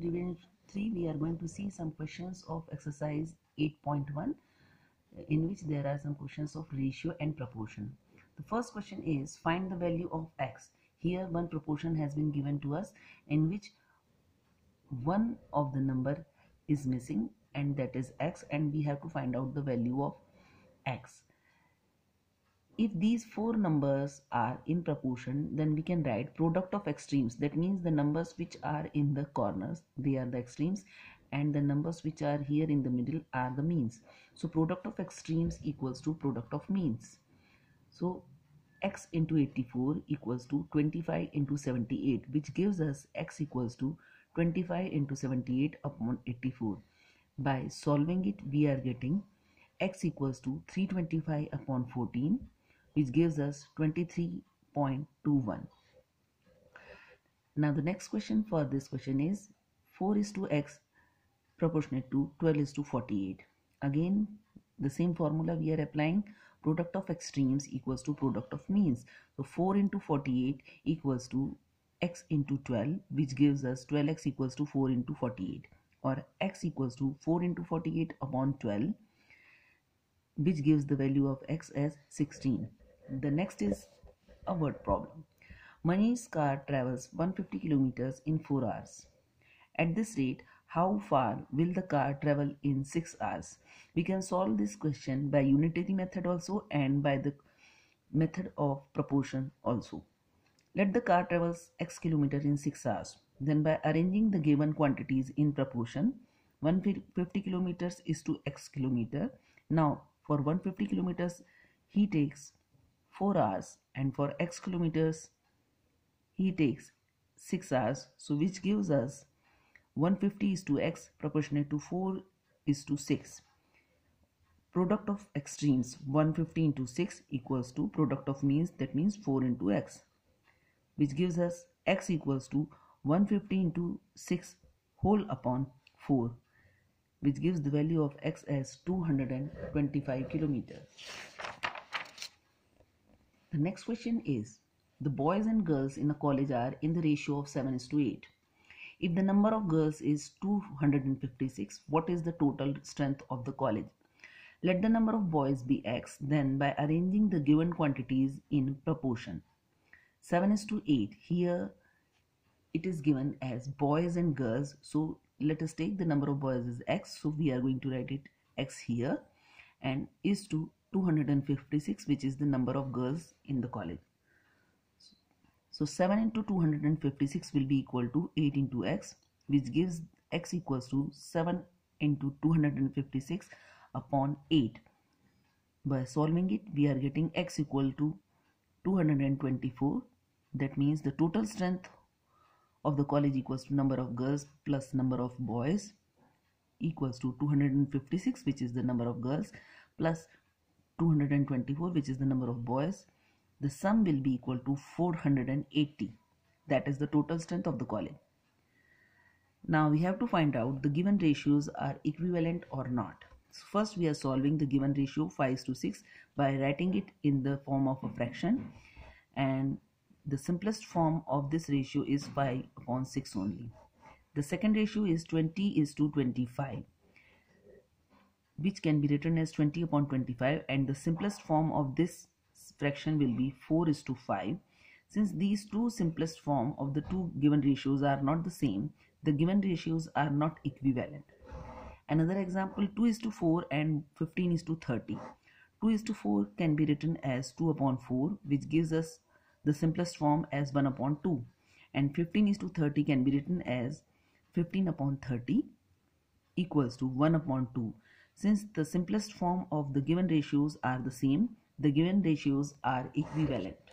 Division 3 we are going to see some questions of exercise 8.1 in which there are some questions of ratio and proportion. The first question is find the value of x. Here one proportion has been given to us in which one of the number is missing and that is x and we have to find out the value of x. If these four numbers are in proportion, then we can write product of extremes. That means the numbers which are in the corners, they are the extremes and the numbers which are here in the middle are the means. So product of extremes equals to product of means. So x into 84 equals to 25 into 78 which gives us x equals to 25 into 78 upon 84. By solving it we are getting x equals to 325 upon 14 which gives us 23.21. Now the next question for this question is 4 is to x proportionate to 12 is to 48. Again the same formula we are applying product of extremes equals to product of means. So 4 into 48 equals to x into 12 which gives us 12x equals to 4 into 48 or x equals to 4 into 48 upon 12 which gives the value of x as 16. The next is a word problem. Mani's car travels 150 kilometers in 4 hours. At this rate, how far will the car travel in 6 hours? We can solve this question by unitary method also and by the method of proportion also. Let the car travels x kilometers in 6 hours. Then by arranging the given quantities in proportion, 150 kilometers is to x kilometer. Now for 150 kilometers, he takes 4 hours and for x kilometers he takes 6 hours. So which gives us 150 is to x proportionate to 4 is to 6 product of extremes 150 into 6 equals to product of means that means 4 into x which gives us x equals to 150 into 6 whole upon 4 which gives the value of x as 225 kilometers the next question is the boys and girls in a college are in the ratio of 7 is to 8. If the number of girls is 256, what is the total strength of the college? Let the number of boys be x, then by arranging the given quantities in proportion. 7 is to 8. Here it is given as boys and girls. So let us take the number of boys as x. So we are going to write it x here and is to 256 which is the number of girls in the college. So 7 into 256 will be equal to 8 into x which gives x equals to 7 into 256 upon 8. By solving it we are getting x equal to 224 that means the total strength of the college equals to number of girls plus number of boys equals to 256 which is the number of girls plus 224 which is the number of boys the sum will be equal to 480 that is the total strength of the college now we have to find out the given ratios are equivalent or not. So first we are solving the given ratio 5 to 6 by writing it in the form of a fraction. And the simplest form of this ratio is 5 upon 6 only. The second ratio is 20 is to 25 which can be written as 20 upon 25 and the simplest form of this fraction will be 4 is to 5 since these two simplest form of the two given ratios are not the same the given ratios are not equivalent. Another example 2 is to 4 and 15 is to 30 2 is to 4 can be written as 2 upon 4 which gives us the simplest form as 1 upon 2 and 15 is to 30 can be written as 15 upon 30 equals to 1 upon 2 since the simplest form of the given ratios are the same, the given ratios are equivalent.